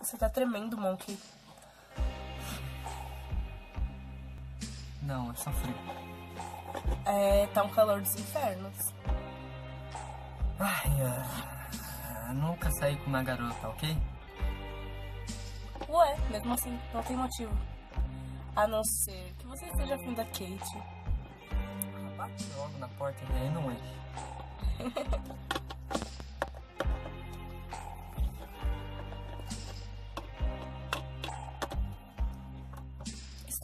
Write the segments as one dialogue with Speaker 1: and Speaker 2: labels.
Speaker 1: Você tá tremendo, Monkey.
Speaker 2: Não, é só frio.
Speaker 1: É, tá um calor dos infernos.
Speaker 2: Ai, ah, nunca saí com uma garota, ok?
Speaker 1: Ué, mesmo assim, não tem motivo. A não ser que você esteja afim da Kate.
Speaker 2: Bate logo na porta e aí não enche.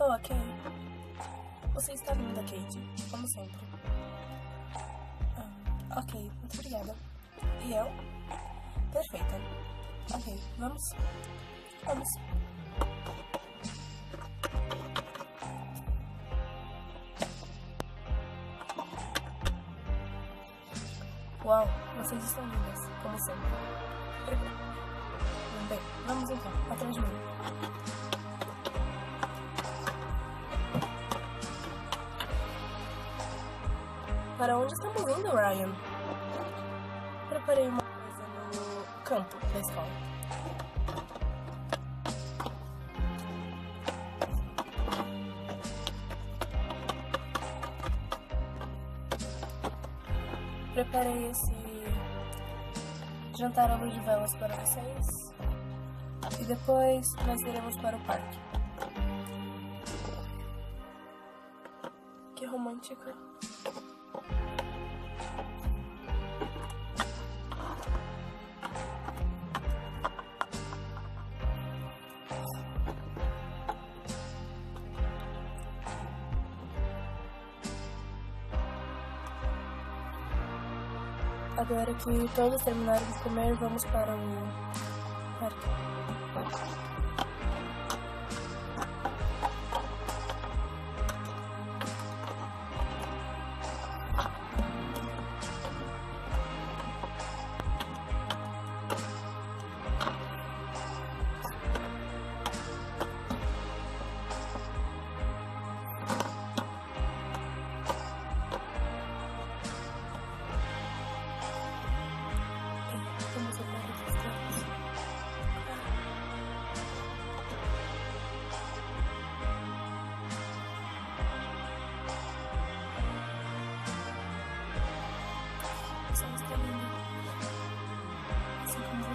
Speaker 1: Estou ok. Você está linda, Kate, como sempre. Ah, ok, muito obrigada. E eu? Perfeita. Ok, vamos? Vamos. Uau, vocês estão lindas, como sempre. Bem, vamos então, atrás de mim. Para onde estamos indo, Ryan? Preparei uma coisa no campo da escola. Preparei esse jantar à luz de velas para vocês. E depois nós iremos para o parque. Que romântico. Agora que todos terminaram de comer, vamos para o parque.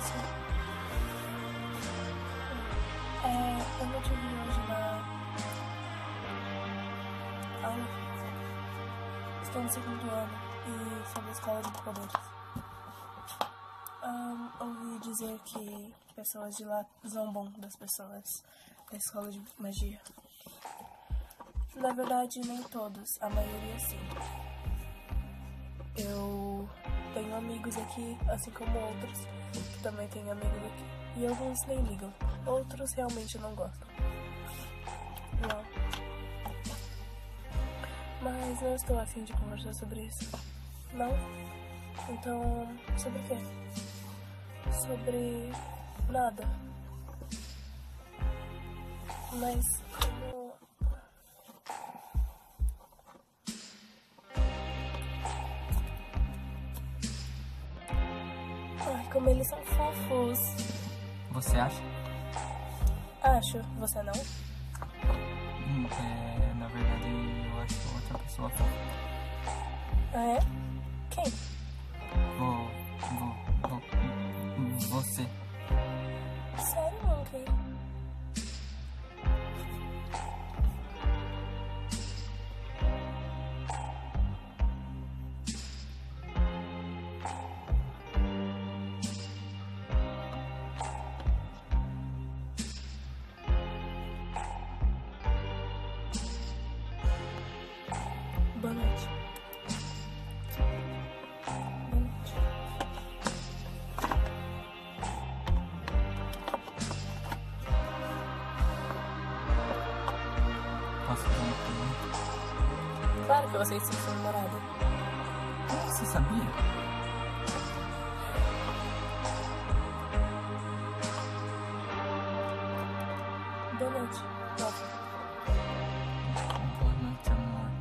Speaker 1: Você. É, eu não te vi hoje na aula. Estou no segundo ano e sobre a escola de poderes. Ahn, ouvi dizer que pessoas de lá zombam das pessoas da escola de magia. Na verdade, nem todos, a maioria sim. Amigos aqui, assim como outros que também têm amigos aqui. E alguns nem ligam, outros realmente não gostam. Não. Mas não estou afim de conversar sobre isso. Não? Então, sobre o quê? sobre nada. Mas como. Eles são fofos.
Speaker 2: Você acha?
Speaker 1: Acho, você não?
Speaker 2: Hum, é, na verdade, eu acho outra pessoa fofa.
Speaker 1: Ah, é? Quem?
Speaker 2: Pergunta?
Speaker 1: Claro que vocês são sua namorada.
Speaker 2: Como você sabia?
Speaker 1: Boa noite. Nova.
Speaker 2: Boa noite, amor.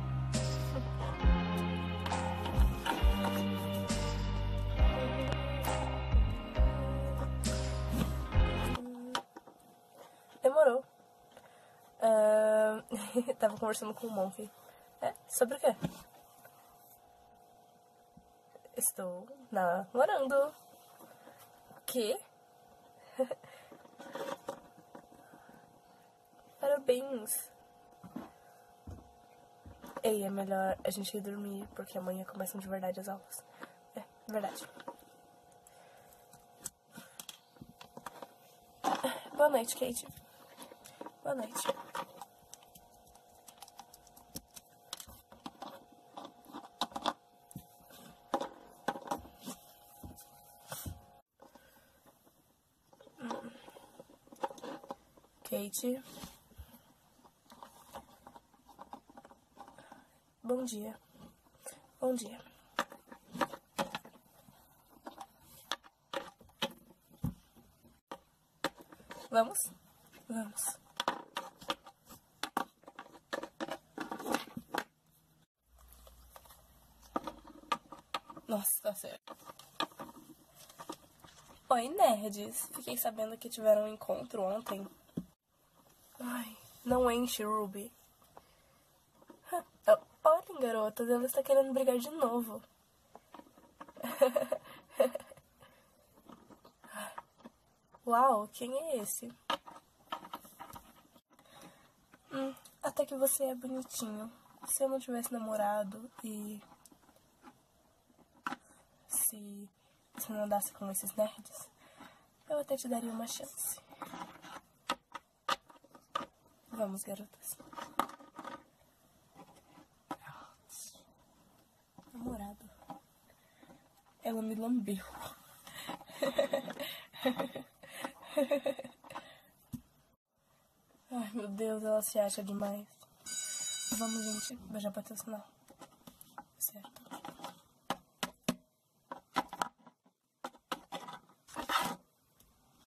Speaker 1: namorou. Uh, tava conversando com o Monkey. É? Sobre o quê? Estou namorando. Que? Parabéns. Ei, é melhor a gente ir dormir, porque amanhã começam de verdade as aulas. É, verdade. Boa noite, Kate. Boa noite. Kate. Bom dia. Bom dia. Vamos? Vamos. Nossa, tá certo. Oi, nerds. Fiquei sabendo que tiveram um encontro ontem. Não enche, Ruby. Olhem, garotas, ela está querendo brigar de novo. Uau, quem é esse? Hum, até que você é bonitinho. Se eu não tivesse namorado e. Se você não andasse com esses nerds, eu até te daria uma chance. Vamos, garotas. Namorado. Ela me lambeu. Ai, meu Deus, ela se acha demais. Vamos, gente, beijar pra teu sinal.